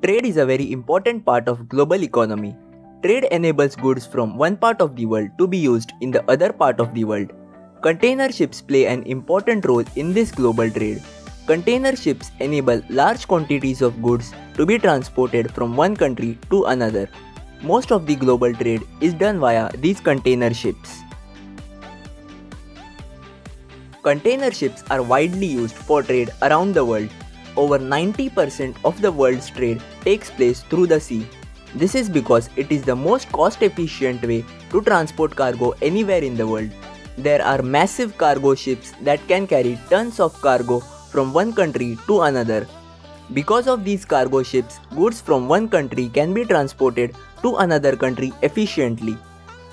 Trade is a very important part of global economy. Trade enables goods from one part of the world to be used in the other part of the world. Container ships play an important role in this global trade. Container ships enable large quantities of goods to be transported from one country to another. Most of the global trade is done via these container ships. Container ships are widely used for trade around the world over 90% of the world's trade takes place through the sea. This is because it is the most cost efficient way to transport cargo anywhere in the world. There are massive cargo ships that can carry tons of cargo from one country to another. Because of these cargo ships, goods from one country can be transported to another country efficiently.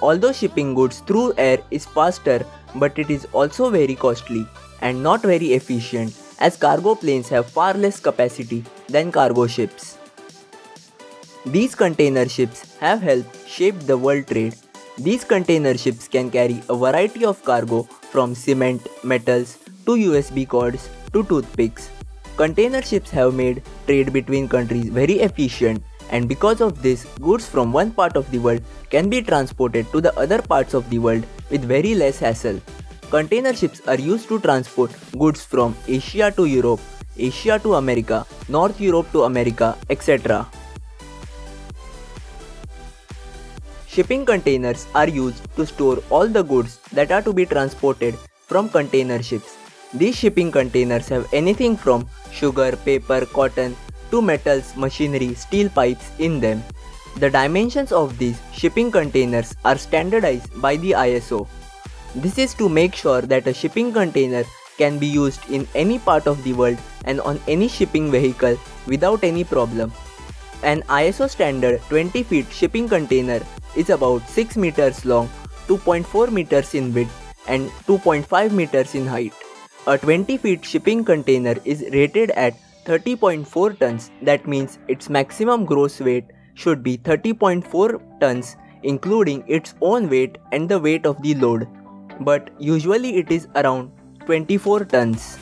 Although shipping goods through air is faster, but it is also very costly and not very efficient as cargo planes have far less capacity than cargo ships. These container ships have helped shape the world trade. These container ships can carry a variety of cargo from cement, metals to USB cords to toothpicks. Container ships have made trade between countries very efficient and because of this, goods from one part of the world can be transported to the other parts of the world with very less hassle. Container ships are used to transport goods from Asia to Europe, Asia to America, North Europe to America, etc. Shipping containers are used to store all the goods that are to be transported from container ships. These shipping containers have anything from sugar, paper, cotton to metals, machinery, steel pipes in them. The dimensions of these shipping containers are standardized by the ISO. This is to make sure that a shipping container can be used in any part of the world and on any shipping vehicle without any problem. An ISO standard 20 feet shipping container is about 6 meters long, 2.4 meters in width and 2.5 meters in height. A 20 feet shipping container is rated at 30.4 tons that means its maximum gross weight should be 30.4 tons including its own weight and the weight of the load but usually it is around 24 tons.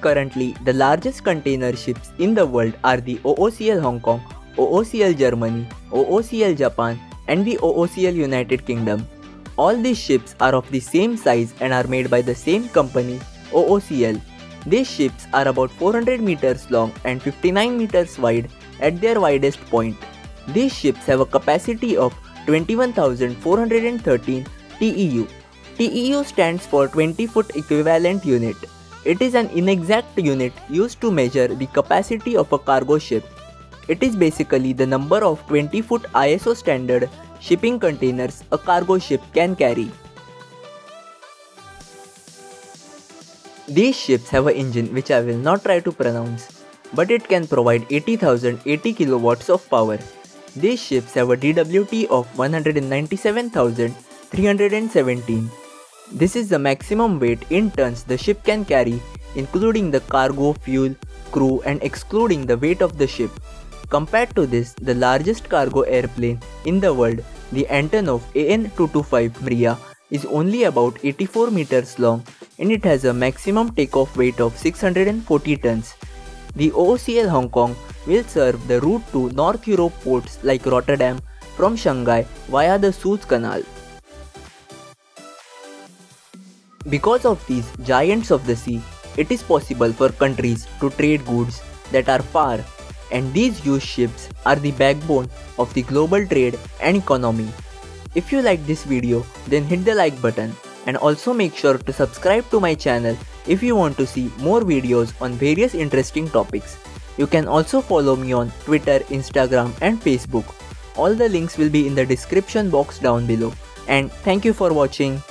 Currently, the largest container ships in the world are the OOCL Hong Kong, OOCL Germany, OOCL Japan, and the OOCL United Kingdom. All these ships are of the same size and are made by the same company, OOCL. These ships are about 400 meters long and 59 meters wide at their widest point. These ships have a capacity of 21,413 TEU. TEU stands for 20 foot equivalent unit. It is an inexact unit used to measure the capacity of a cargo ship. It is basically the number of 20 foot ISO standard shipping containers a cargo ship can carry. These ships have an engine which I will not try to pronounce, but it can provide 80,080 kilowatts of power. These ships have a DWT of 197,317. This is the maximum weight in tons the ship can carry, including the cargo, fuel, crew, and excluding the weight of the ship. Compared to this, the largest cargo airplane in the world, the Antonov AN225 Mriya, is only about 84 meters long and it has a maximum takeoff weight of 640 tons. The OCL Hong Kong will serve the route to North Europe ports like Rotterdam from Shanghai via the Suez Canal. Because of these giants of the sea, it is possible for countries to trade goods that are far and these huge ships are the backbone of the global trade and economy. If you like this video, then hit the like button and also make sure to subscribe to my channel if you want to see more videos on various interesting topics. You can also follow me on Twitter, Instagram and Facebook. All the links will be in the description box down below. And thank you for watching.